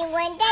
你闻打。